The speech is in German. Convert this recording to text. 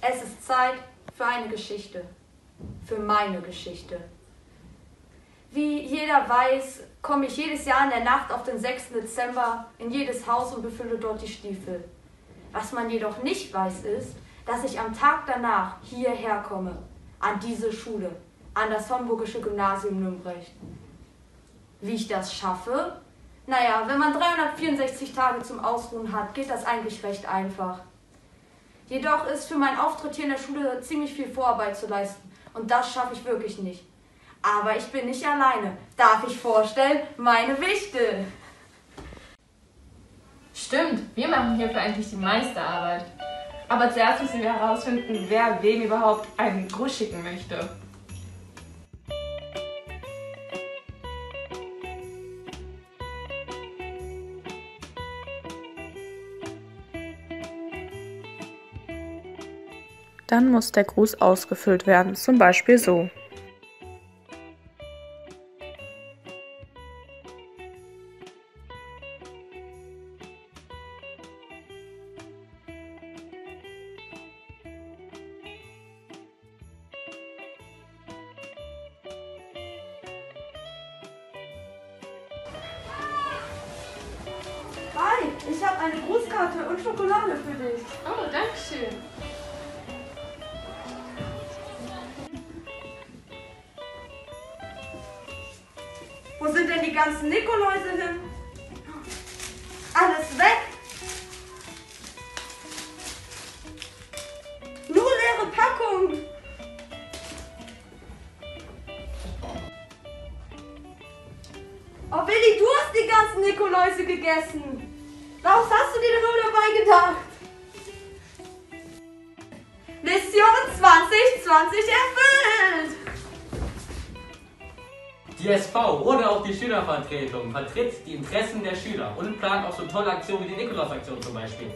Es ist Zeit für eine Geschichte. Für meine Geschichte. Wie jeder weiß, komme ich jedes Jahr in der Nacht auf den 6. Dezember in jedes Haus und befülle dort die Stiefel. Was man jedoch nicht weiß, ist, dass ich am Tag danach hierher komme, an diese Schule, an das Homburgische Gymnasium Nürnberg. Wie ich das schaffe? Naja, wenn man 364 Tage zum Ausruhen hat, geht das eigentlich recht einfach. Jedoch ist für meinen Auftritt hier in der Schule ziemlich viel Vorarbeit zu leisten und das schaffe ich wirklich nicht. Aber ich bin nicht alleine. Darf ich vorstellen, meine Wichte. Stimmt, wir machen hierfür eigentlich die meiste Arbeit. Aber zuerst müssen wir herausfinden, wer wem überhaupt einen Gruß schicken möchte. Dann muss der Gruß ausgefüllt werden, zum Beispiel so. Hi, ich habe eine Grußkarte und Schokolade für dich. Oh, danke schön. Wo sind denn die ganzen Nikoläuse hin? Alles weg. Nur leere Packung. Oh Willi, du hast die ganzen Nikoläuse gegessen. Was hast du dir wohl dabei gedacht? Mission 2020 erfüllt. Die SV oder auch die Schülervertretung vertritt die Interessen der Schüler und plant auch so tolle Aktionen wie die Nikolaus-Aktion zum Beispiel.